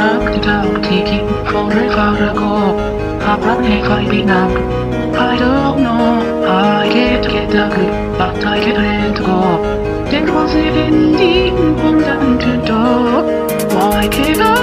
lockdown taking forever ago. What have I been up? I don't know. I can't get up, but I can't let go. There was even deep on to door. Why can't I?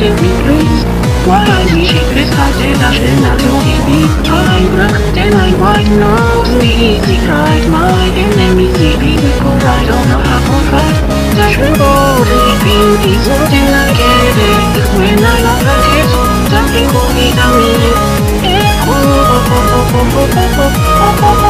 Not me. Why I need she is I I should not do it. I'm black, then I white nose. The easy ride, my enemy see me I don't know how to fight. The true living is more than I get it. When I love a kiss, something will be done me.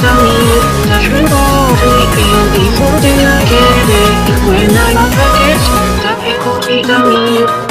たみんな主導的に before the I get it When I'm a f a c e 食べ込みだみんな